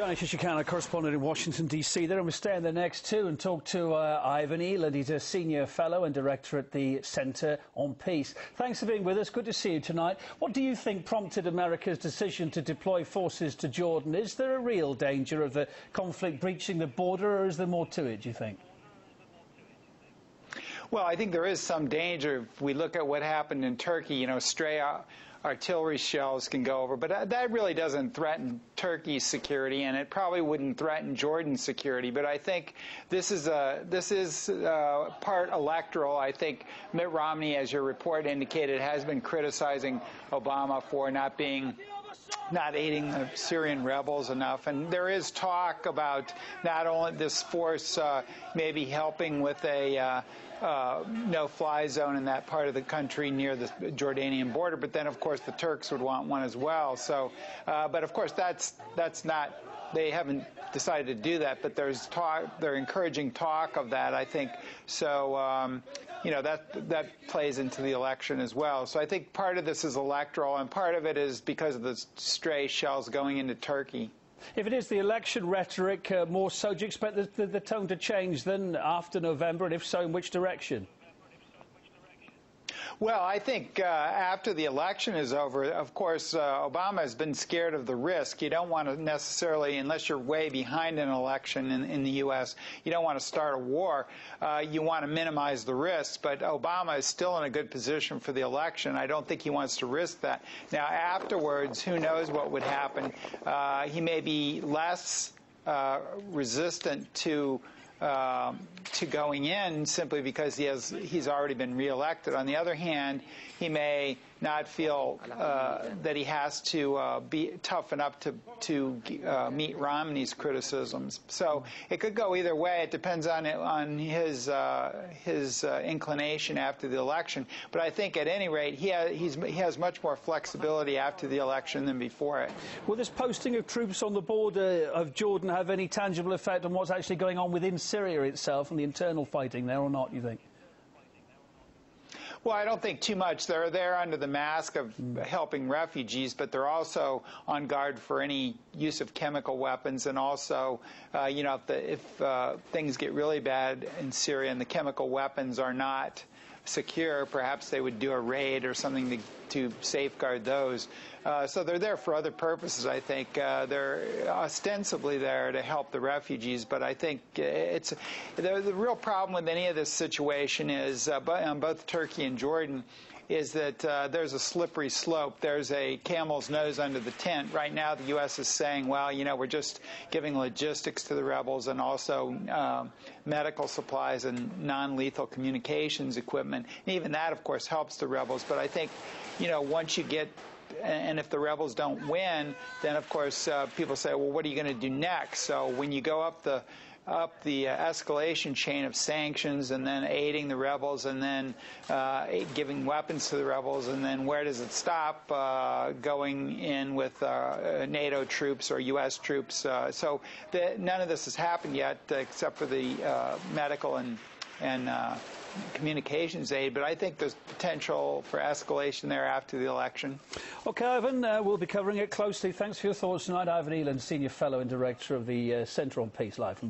Gayane Chichakyan, correspondent in Washington, D.C. There, and we stay in the next two and talk to uh, Ivan Eland. He's a senior fellow and director at the Centre on Peace. Thanks for being with us. Good to see you tonight. What do you think prompted America's decision to deploy forces to Jordan? Is there a real danger of the conflict breaching the border, or is there more to it, do you think? Well, I think there is some danger if we look at what happened in Turkey. You know, stray artillery shells can go over, but that really doesn't threaten Turkey's security, and it probably wouldn't threaten Jordan's security. But I think this is a this is a part electoral. I think Mitt Romney, as your report indicated, has been criticizing Obama for not being not aiding the Syrian rebels enough. And there is talk about not only this force uh, maybe helping with a uh, uh, no-fly zone in that part of the country near the Jordanian border, but then of course the Turks would want one as well. So, uh, but of course that's that's not they haven't decided to do that, but there's talk, they're encouraging talk of that, I think. So, um, you know, that that plays into the election as well. So I think part of this is electoral, and part of it is because of the stray shells going into Turkey. If it is the election rhetoric uh, more so, do you expect the, the, the tone to change then after November, and if so, in which direction? Well, I think uh, after the election is over, of course, uh, Obama has been scared of the risk. You don't want to necessarily, unless you're way behind an election in, in the U.S., you don't want to start a war. Uh, you want to minimize the risks. But Obama is still in a good position for the election. I don't think he wants to risk that. Now, afterwards, who knows what would happen? Uh, he may be less uh, resistant to um, to going in simply because he has he's already been reelected. On the other hand, he may not feel uh, that he has to uh, be tough enough to to uh, meet Romney's criticisms. So it could go either way. It depends on on his uh, his uh, inclination after the election. But I think at any rate, he has, he has much more flexibility after the election than before it. Will this posting of troops on the border of Jordan have any tangible effect on what's actually going on within Syria itself and the internal fighting there, or not? You think? Well, I don't think too much. They're there under the mask of helping refugees, but they're also on guard for any use of chemical weapons. And also, uh, you know, if, the, if uh, things get really bad in Syria and the chemical weapons are not secure, perhaps they would do a raid or something to, to safeguard those. Uh, so they're there for other purposes, I think. Uh, they're ostensibly there to help the refugees, but I think it's the, the real problem with any of this situation is uh, on both Turkey and Jordan is that uh, there's a slippery slope. There's a camel's nose under the tent. Right now, the U.S. is saying, well, you know, we're just giving logistics to the rebels and also um, medical supplies and non-lethal communications equipment. And even that, of course, helps the rebels. But I think, you know, once you get and if the rebels don't win, then of course uh, people say, well, what are you going to do next? So when you go up the up the uh, escalation chain of sanctions and then aiding the rebels and then uh, giving weapons to the rebels and then where does it stop uh, going in with uh, NATO troops or U.S. troops. Uh, so the, none of this has happened yet except for the uh, medical and, and communications aid, but I think there's potential for escalation there after the election. Okay, Ivan, uh, we'll be covering it closely. Thanks for your thoughts tonight. Ivan Eland, Senior Fellow and Director of the uh, Centre on Peace Life.